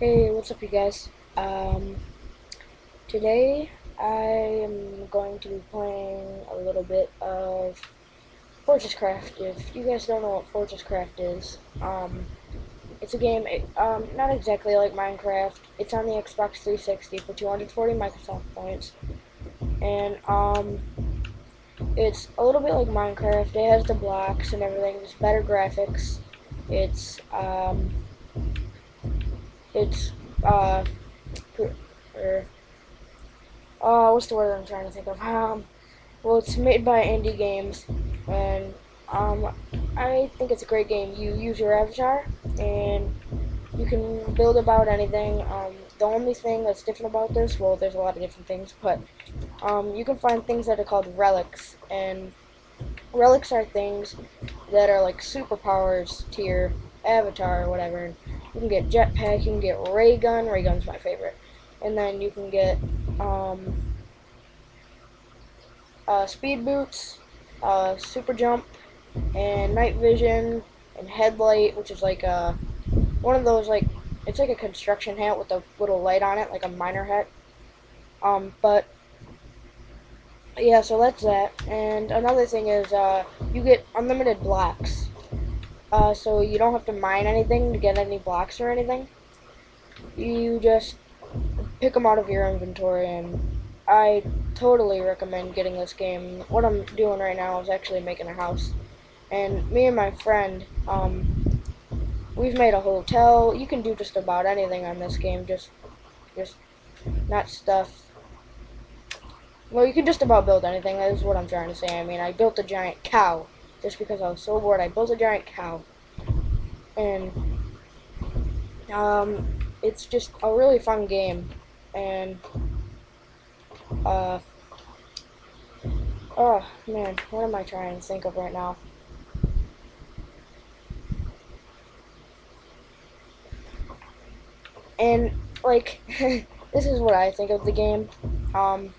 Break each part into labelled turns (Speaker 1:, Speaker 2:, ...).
Speaker 1: Hey, what's up, you guys? Um, today I am going to be playing a little bit of Fortress Craft. If you guys don't know what Fortress Craft is, um, it's a game, um, not exactly like Minecraft. It's on the Xbox 360 for 240 Microsoft points, and um, it's a little bit like Minecraft. It has the blocks and everything. It's better graphics. It's um, it's uh, er, uh, what's the word I'm trying to think of? Um, well, it's made by Indie Games, and um, I think it's a great game. You use your avatar, and you can build about anything. Um, the only thing that's different about this, well, there's a lot of different things, but um, you can find things that are called relics, and relics are things that are like superpowers to your avatar or whatever. And you can get jetpack, you can get ray gun. Ray gun's my favorite. And then you can get um, uh, speed boots, uh, super jump, and night vision, and headlight, which is like a one of those like it's like a construction hat with a little light on it, like a miner hat. Um, but yeah, so that's that. And another thing is uh, you get unlimited blocks. Uh, so you don't have to mine anything to get any blocks or anything. You just pick them out of your inventory, and I totally recommend getting this game. What I'm doing right now is actually making a house, and me and my friend, um, we've made a hotel. You can do just about anything on this game, just, just not stuff. Well, you can just about build anything. That is what I'm trying to say. I mean, I built a giant cow just because I was so bored. I built a giant cow, and um, it's just a really fun game, and uh, oh man, what am I trying to think of right now? And like, this is what I think of the game. Um,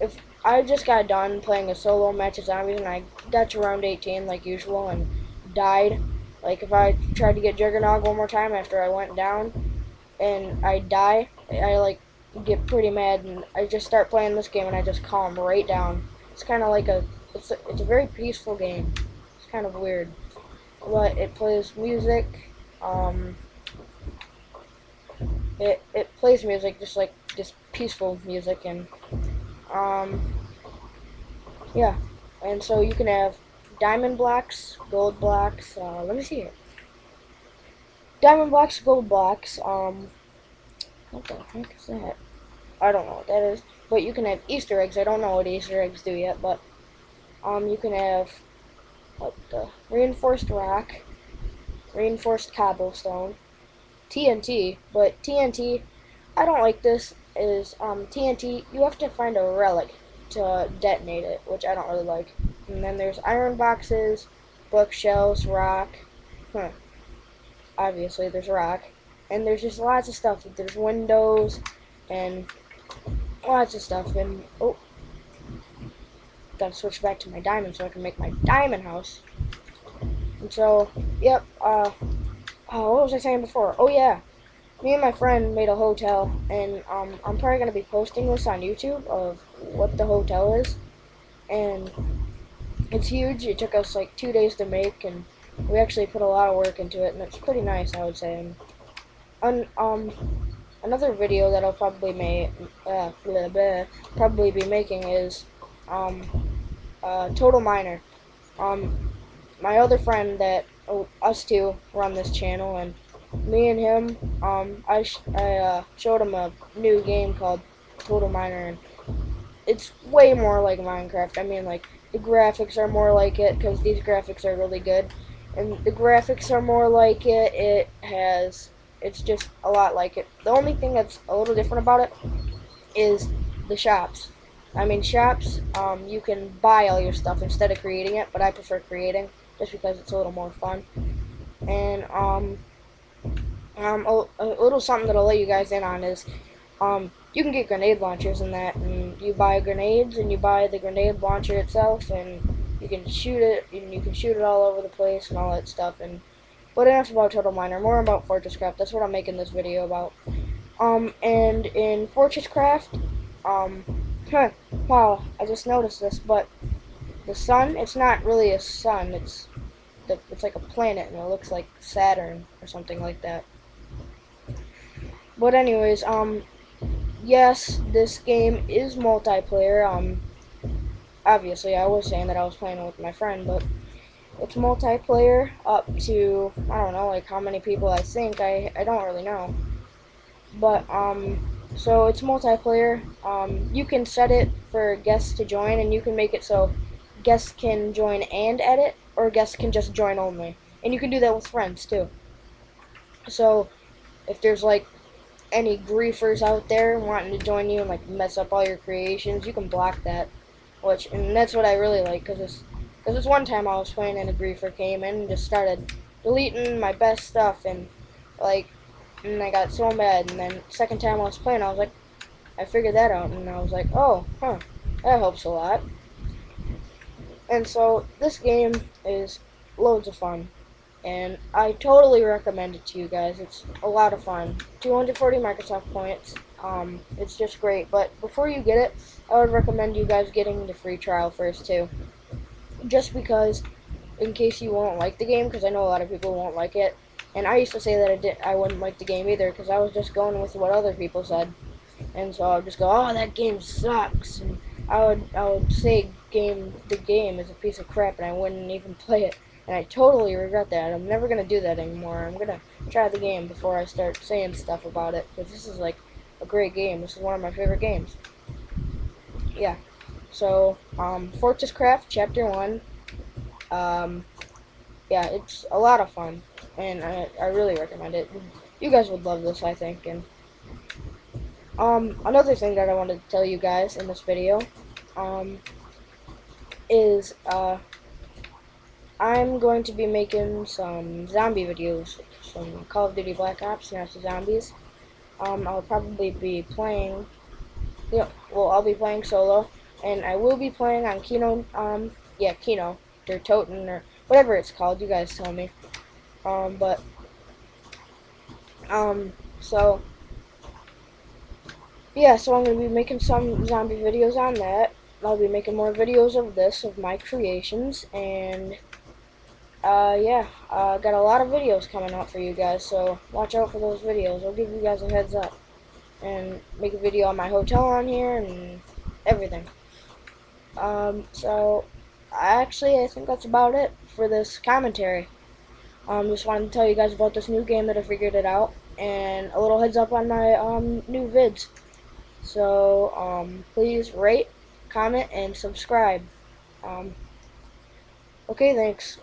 Speaker 1: if I just got done playing a solo match of zombies and I got to round 18 like usual and died. Like if I tried to get Juggernog one more time after I went down and I die, I like get pretty mad and I just start playing this game and I just calm right down. It's kind of like a it's a, it's a very peaceful game. It's kind of weird, but it plays music. Um, it it plays music just like just peaceful music and um, yeah, and so you can have diamond blocks, gold blocks. Uh, let me see here. Diamond blocks, gold blocks. Um, what the heck is that? I don't know what that is. But you can have Easter eggs. I don't know what Easter eggs do yet, but um, you can have what the reinforced rock, reinforced cobblestone, TNT. But TNT, I don't like this. Is um, TNT? You have to find a relic to detonate it, which I don't really like. And then there's iron boxes, bookshelves, rock. Huh. Obviously, there's rock. And there's just lots of stuff. There's windows and lots of stuff. And, oh, gotta switch back to my diamond so I can make my diamond house. And so, yep, uh, oh, what was I saying before? Oh, yeah. Me and my friend made a hotel, and um, I'm probably going to be posting this on YouTube of what the hotel is. And it's huge. It took us like two days to make, and we actually put a lot of work into it, and it's pretty nice, I would say. And um, another video that I'll probably make, uh, probably be making is um, uh, Total Miner. Um, my other friend that oh, us two run this channel, and me and him, um, I sh I uh, showed him a new game called Total Miner, and it's way more like Minecraft. I mean, like the graphics are more like it because these graphics are really good, and the graphics are more like it. It has, it's just a lot like it. The only thing that's a little different about it is the shops. I mean, shops, um, you can buy all your stuff instead of creating it, but I prefer creating just because it's a little more fun. And um, um, a, a, little something that I'll let you guys in on is, um, you can get grenade launchers in that, and you buy grenades, and you buy the grenade launcher itself, and you can shoot it, and you can shoot it all over the place and all that stuff, and But enough about Total Miner, more about Fortress Craft. That's what I'm making this video about. Um, and in Fortress Craft, um, huh, wow, I just noticed this, but the sun, it's not really a sun, it's the, it's like a planet, and it looks like Saturn or something like that. But anyways, um, yes, this game is multiplayer. Um, obviously, I was saying that I was playing with my friend, but it's multiplayer up to I don't know, like how many people I think. I I don't really know. But um, so it's multiplayer. Um, you can set it for guests to join, and you can make it so guests can join and edit, or guests can just join only. And you can do that with friends too. So if there's like any griefers out there wanting to join you and like mess up all your creations, you can block that. Which and that's what I really like because it's because this one time I was playing and a griefer came in and just started deleting my best stuff and like and I got so mad. And then second time I was playing I was like I figured that out. And I was like oh huh that helps a lot. And so this game is loads of fun and I totally recommend it to you guys. It's a lot of fun. 240 Microsoft points. Um, it's just great. But before you get it, I would recommend you guys getting the free trial first too. Just because, in case you won't like the game, because I know a lot of people won't like it. And I used to say that I did, I wouldn't like the game either, because I was just going with what other people said. And so I would just go, oh, that game sucks. And I would, I would say game, the game is a piece of crap, and I wouldn't even play it. And I totally regret that. I'm never going to do that anymore. I'm going to try the game before I start saying stuff about it. Because this is like a great game. This is one of my favorite games. Yeah. So, um, Fortress Craft Chapter 1. Um, yeah, it's a lot of fun. And I, I really recommend it. You guys would love this, I think. And um, another thing that I wanted to tell you guys in this video um, is uh, I'm going to be making some zombie videos, some Call of Duty Black Ops, Nazi Zombies. Um, I'll probably be playing, yeah, well, I'll be playing solo, and I will be playing on Kino, um, yeah, Kino, or Toten, or whatever it's called, you guys tell me. Um, but, um, so, yeah, so I'm going to be making some zombie videos on that. I'll be making more videos of this, of my creations, and uh, yeah, uh, got a lot of videos coming out for you guys, so watch out for those videos. I'll give you guys a heads up. And make a video on my hotel on here and everything. Um, so, actually, I think that's about it for this commentary. Um, just wanted to tell you guys about this new game that I figured it out, and a little heads up on my, um, new vids. So, um, please rate, comment, and subscribe. Um, okay, thanks.